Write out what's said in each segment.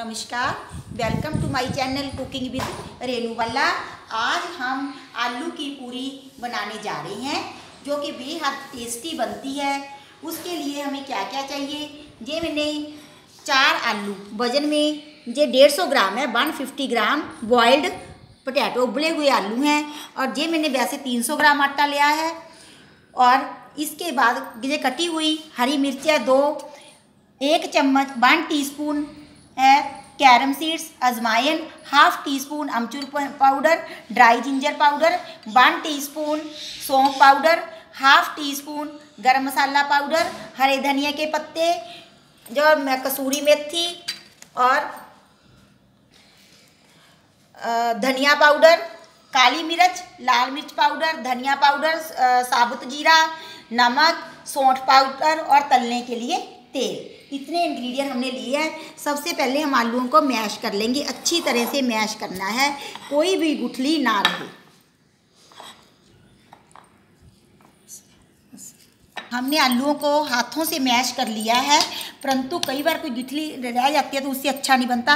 नमस्कार welcome to my channel cooking with Renu आज हम आलू की पूरी बनाने जा रहे हैं, जो कि बेहद टेस्टी बनती है। उसके लिए हमें क्या क्या चाहिए? ये मैंने चार आलू, वज़न में ये डेढ़ सौ ग्राम है one fifty gram boiled potato उबले हुए आलू हैं। और ये मैंने वैसे तीन सौ ग्राम आटा लिया है। और इसके बाद ये कटी हुई हरी मिर्चें दो, एक चम्मच वन टीस्पून है कैरम सीड्स अजमाइन हाफ़ टी स्पून अमचूर powder dry ginger powder one teaspoon सौंफ powder half teaspoon garam masala powder हरे धनिया के पत्ते, जो कसूरी मेथी और धनिया पाउडर काली मिर्च, लाल मिर्च पाउडर धनिया पाउडर साबुत जीरा, नमक सौंठ पाउडर और तलने के लिए तेल। इतने इंग्रेडिएंट हमने लिए हैं। सबसे पहले हम आलूओं को मैश कर लेंगे। अच्छी तरह से मैश करना है। कोई भी गुठली ना रहे। हमने आलूओं को हाथों से मैश कर लिया है। परंतु कई बार कोई गुठली रह जाती है तो उससे अच्छा नहीं बनता।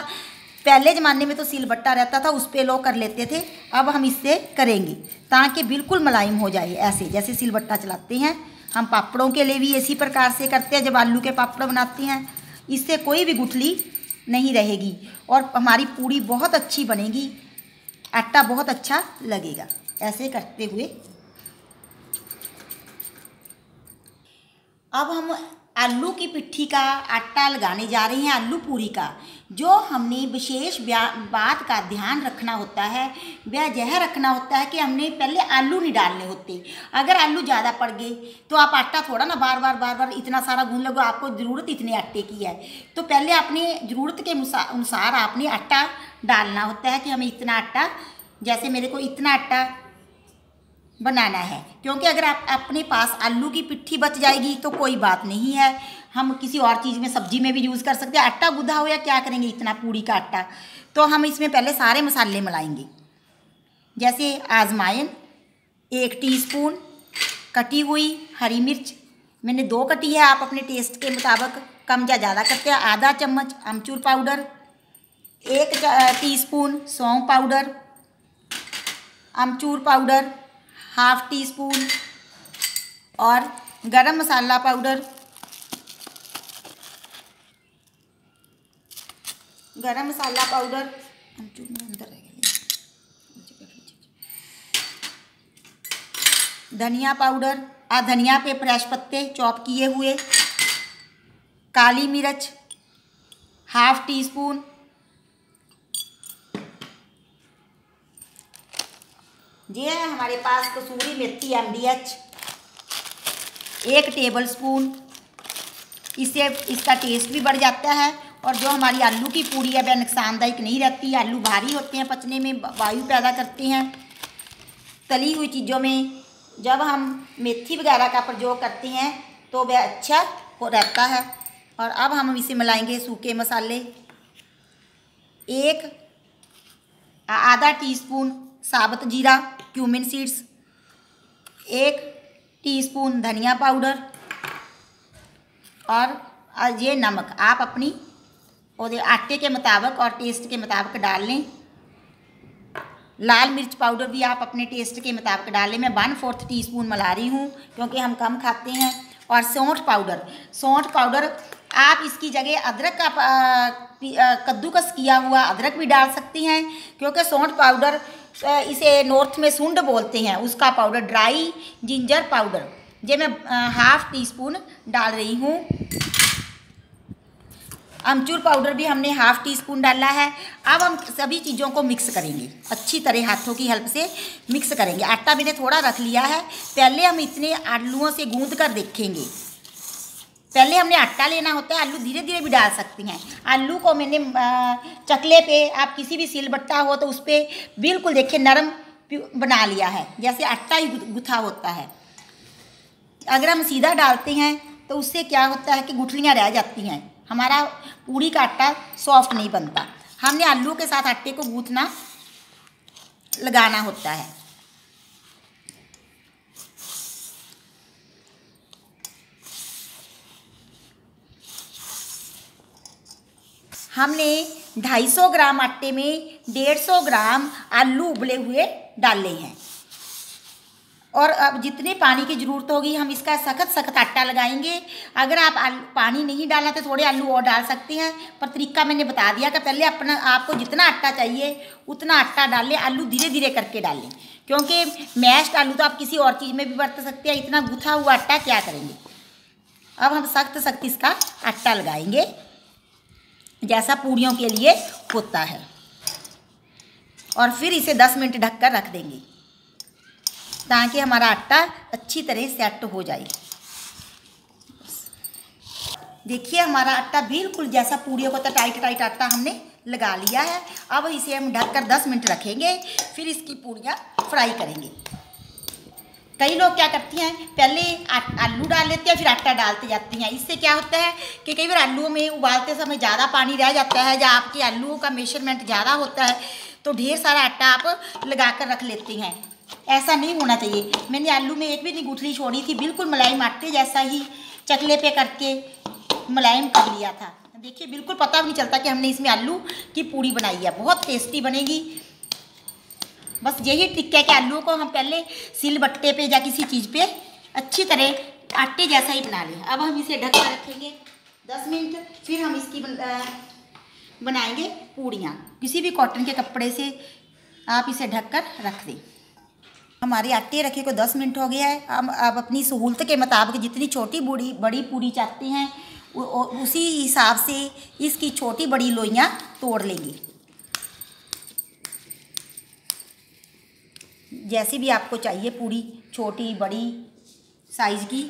पहले ज़माने में तो सील बट्टा रहता था, उस पर लोग कर लेते थे। अब हम इससे करेंगे, ताकि बिल्कुल मुलायम हो जाए ऐसे, जैसे सील बट्टा चलाते हैं। हम पापड़ों के लिए भी इसी प्रकार से करते हैं, जब आलू के पापड़ बनाते हैं, इससे कोई भी गुठली नहीं रहेगी और हमारी पूड़ी बहुत अच्छी बनेगी, आटा बहुत अच्छा लगेगा। ऐसे करते हुए। अब हम आलू की पिट्ठी का आटा लगाने जा रहे हैं आलू पूरी का। जो हमने विशेष बात का ध्यान रखना होता है वह यह रखना होता है कि हमने पहले आलू नहीं डालने होते। अगर आलू ज़्यादा पड़ गए तो आप आटा थोड़ा ना बार बार बार बार इतना सारा गूंद लगो आपको ज़रूरत इतने आटे की है। तो पहले अपनी ज़रूरत के अनुसार आपने आटा डालना होता है कि हमें इतना आटा, जैसे मेरे को इतना आटा बनाना है। क्योंकि अगर आप अपने पास आलू की पिट्ठी बच जाएगी तो कोई बात नहीं है। हम किसी और चीज़ में, सब्ज़ी में भी यूज़ कर सकते हैं। आटा गुदा हो या क्या करेंगे इतना पूड़ी का आटा? तो हम इसमें पहले सारे मसाले मिलाएँगे। जैसे आजमाइन एक टीस्पून कटी हुई हरी मिर्च। मैंने दो कटी है, आप अपने टेस्ट के मुताबिक कम या ज़्यादा करते हैं। आधा चम्मच अमचूर पाउडर, एक टीस्पून सौंफ पाउडर, अमचूर पाउडर हाफ़ टी स्पून और गरम मसाला पाउडर। गरम मसाला पाउडर। धनिया पाउडर, आ धनिया पे फ्रेश पत्ते चॉप किए हुए। काली मिर्च, हाफ़ टी स्पून ये है हमारे पास कसूरी मेथी एम डी एच एक टेबल स्पून इससे इसका टेस्ट भी बढ़ जाता है और जो हमारी आलू की पूड़ी है, वह नुकसानदायक नहीं रहती। आलू भारी होते हैं, पचने में वायु पैदा करते हैं। तली हुई चीज़ों में जब हम मेथी वगैरह का प्रयोग करते हैं तो वह अच्छा हो, रहता है। और अब हम इसे मिलाएँगे सूखे मसाले। एक आधा टीस्पून साबुत जीरा क्यूमिन सीड्स एक टीस्पून धनिया पाउडर और ये नमक। आप अपनी और आटे के मुताबिक और टेस्ट के मुताबिक डाल लें। लाल मिर्च पाउडर भी आप अपने टेस्ट के मुताबिक डालें मैं वन फोर्थ टी स्पून मिला रही हूँ, क्योंकि हम कम खाते हैं। और सौंठ पाउडर सौंठ पाउडर आप इसकी जगह अदरक का कद्दूकस किया हुआ अदरक भी डाल सकती हैं, क्योंकि सौंठ पाउडर इसे नॉर्थ में सुंड बोलते हैं, उसका पाउडर ड्राई जिंजर पाउडर ये मैं हाफ़ टी स्पून डाल रही हूँ। अमचूर पाउडर भी हमने हाफ़ टी स्पून डाला है। अब हम सभी चीज़ों को मिक्स करेंगे। अच्छी तरह हाथों की हेल्प से मिक्स करेंगे। आटा मैंने थोड़ा रख लिया है। पहले हम इतने आलूओं से गूंद कर देखेंगे। पहले हमने आटा लेना होता है, आलू धीरे धीरे भी डाल सकती हैं। आलू को मैंने चकले पे आप किसी भी सिलबट्टा हो तो उस पर बिल्कुल देखिए नरम बना लिया है, जैसे आटा ही गुथा होता है। अगर हम सीधा डालते हैं तो उससे क्या होता है कि गुठलियाँ रह जाती हैं। हमारा पूरी का आटा सॉफ्ट नहीं बनता। हमने आलू के साथ आटे को गूँथना, लगाना होता है। हमने 250 ग्राम आटे में 150 ग्राम आलू उबले हुए डाले हैं। और अब जितने पानी की ज़रूरत होगी, हम इसका सख्त सख्त आटा लगाएँगे। अगर आप पानी नहीं डालना तो थोड़े आलू और डाल सकते हैं, पर तरीका मैंने बता दिया कि पहले अपना, आपको जितना आटा चाहिए, उतना आटा डाल आलू धीरे धीरे करके डालें क्योंकि मैश्ड आलू तो आप किसी और चीज़ में भी बरत सकते हैं, इतना गुथा हुआ आटा क्या करेंगे? अब हम सख्त सख्त इसका आटा लगाएँगे। जैसा पूड़ियों के लिए होता है। और फिर इसे दस मिनट ढककर रख देंगे, ताकि हमारा आटा अच्छी तरह सेट हो जाए। देखिए, हमारा आटा बिल्कुल जैसा पूड़ियों को तो टाइट टाइट आटा हमने लगा लिया है। अब इसे हम ढककर 10 मिनट रखेंगे, फिर इसकी पूड़ियाँ फ्राई करेंगे। कई लोग क्या करती हैं, पहले आलू डाल लेते हैं, फिर आटा डालते जाती हैं। इससे क्या होता है कि कई बार आलूओं में उबालते समय ज़्यादा पानी रह जाता है, या आपके आलूओं का मेज़रमेंट ज़्यादा होता है तो ढेर सारा आटा आप लगा कर रख लेती हैं। ऐसा नहीं होना चाहिए। मैंने आलू में एक भी नहीं गुठली छोड़ी थी, बिल्कुल मलाई आटे जैसा ही चकले पे करके मुलायम कर लिया था। देखिए, बिल्कुल पता भी नहीं चलता कि हमने इसमें आलू की पूड़ी बनाई है। बहुत टेस्टी बनेगी। बस यही टिक्का है कि आलू को हम पहले सिल बट्टे पे या किसी चीज़ पे अच्छी तरह आटे जैसा ही बना लें। अब हम इसे ढक कर रखेंगे दस मिनट, फिर हम इसकी बनाएँगे पूड़ियाँ। किसी भी कॉटन के कपड़े से आप इसे ढक कर रख दें। हमारे आटे रखे को दस मिनट हो गया है। हम आप अपनी सहूलत के मुताबिक जितनी छोटी बूढ़ी, बड़ी पूरी चाहते हैं उसी हिसाब से इसकी छोटी बड़ी लोइयाँ तोड़ लेंगे। जैसी भी आपको चाहिए, पूरी, छोटी, बड़ी साइज़ की।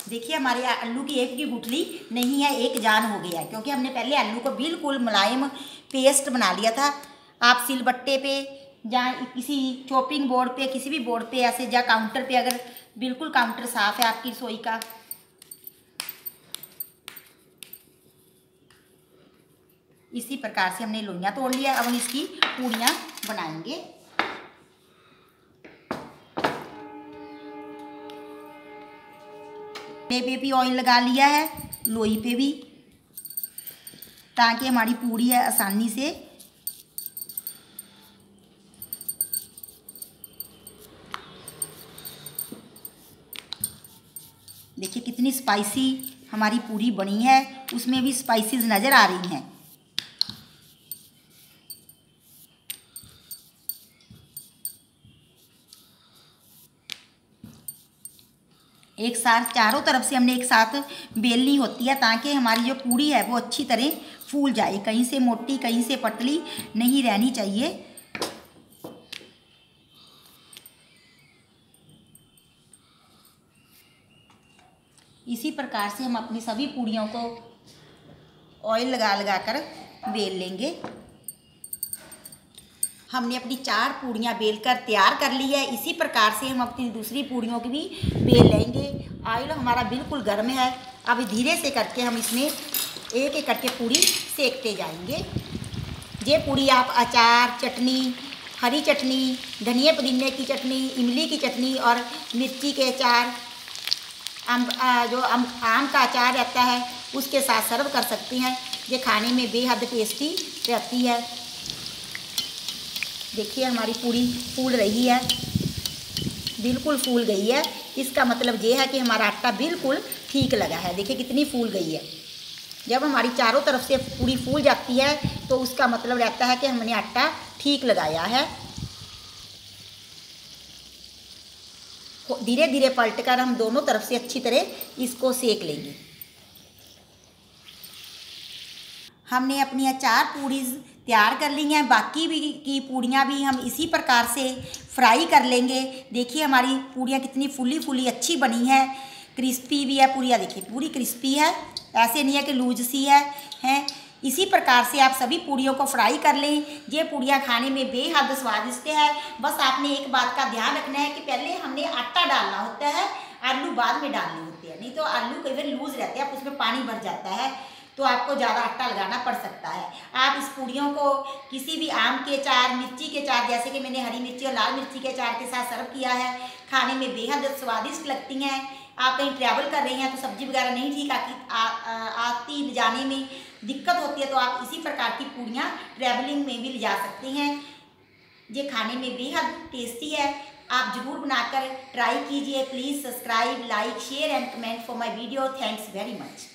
देखिए, हमारे आलू की एक की गुठली नहीं है, एक जान हो गया है, क्योंकि हमने पहले आलू को बिल्कुल मुलायम पेस्ट बना लिया था। आप सिलबट्टे पे या किसी चॉपिंग बोर्ड पे, किसी भी बोर्ड पे ऐसे, या काउंटर पे अगर बिल्कुल काउंटर साफ़ है आपकी रसोई का इसी प्रकार से हमने लोइयाँ तोड़ लिया अब हम इसकी पूड़ियाँ बनाएँगे। पे भी ऑयल लगा लिया है, लोई पे भी, ताकि हमारी पूड़ी है आसानी से। देखिए कितनी स्पाइसी हमारी पूरी बनी है, उसमें भी स्पाइसीज नज़र आ रही हैं। एक साथ, चारों तरफ़ से हमने एक साथ बेलनी होती है ताकि हमारी जो पूड़ी है वो अच्छी तरह फूल जाए। कहीं से मोटी, कहीं से पतली नहीं रहनी चाहिए। इसी प्रकार से हम अपनी सभी पूड़ियों को ऑयल लगा लगा कर बेल लेंगे। हमने अपनी चार पूड़ियाँ बेल कर तैयार कर ली है। इसी प्रकार से हम अपनी दूसरी पूड़ियों की भी बेल लेंगे। ऑयल हमारा बिल्कुल गर्म है। अब धीरे से करके हम इसमें एक एक करके पूड़ी सेकते जाएँगे। ये पूड़ी आप अचार, चटनी, हरी चटनी, धनिया पुदीने की चटनी, इमली की चटनी और मिर्ची के अचार आम जो आम आम का अचार रहता है, उसके साथ सर्व कर सकते हैं। ये खाने में बेहद टेस्टी रहती है। देखिए, हमारी पूरी फूल रही है। बिल्कुल फूल गई है। इसका मतलब ये है कि हमारा आटा बिल्कुल ठीक लगा है। देखिए, कितनी फूल गई है। जब हमारी चारों तरफ़ से पूरी फूल जाती है तो उसका मतलब रहता है कि हमने आटा ठीक लगाया है। धीरे धीरे पलट कर हम दोनों तरफ़ से अच्छी तरह इसको सेक लेंगे। हमने अपनी अचार पूड़ी तैयार कर ली हैं, बाकी भी की पूड़ियाँ भी हम इसी प्रकार से फ्राई कर लेंगे। देखिए हमारी पूड़ियाँ कितनी फुली फुली अच्छी बनी है। क्रिस्पी भी है पूड़ियाँ देखिए, पूरी क्रिस्पी है। ऐसे नहीं है कि लूज सी है, हैं। इसी प्रकार से आप सभी पूड़ियों को फ्राई कर लें। ये पूड़ियाँ खाने में बेहद स्वादिष्ट है। बस आपने एक बात का ध्यान रखना है कि पहले हमने आटा डालना होता है, आलू बाद में डालने होते हैं। नहीं तो आलू कई बार लूज रहते हैं उसमें पानी भर जाता है। तो आपको ज़्यादा आटा लगाना पड़ सकता है। आप इस पूड़ियों को किसी भी आम के चार, मिर्ची के चार, जैसे कि मैंने हरी मिर्ची और लाल मिर्ची के चार के साथ सर्व किया है, खाने में बेहद स्वादिष्ट लगती हैं। आप कहीं ट्रैवल कर रहे हैं तो सब्ज़ी वगैरह नहीं ठीक आती आती जाने में दिक्कत होती है तो आप इसी प्रकार की पूड़ियाँ ट्रैवलिंग में भी ले जा सकते हैं। ये खाने में बेहद टेस्टी है। आप ज़रूर बनाकर ट्राई कीजिए please subscribe like share and comment for my video thanks very much